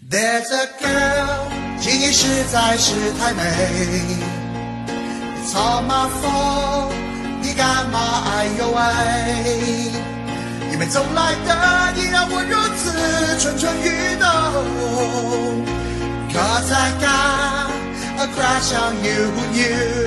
there's a girl 请你实在是太美 it's all my fault 你干嘛哎呦喂迎面走来的你让我如此蠢蠢欲动 cause i got a crush on you you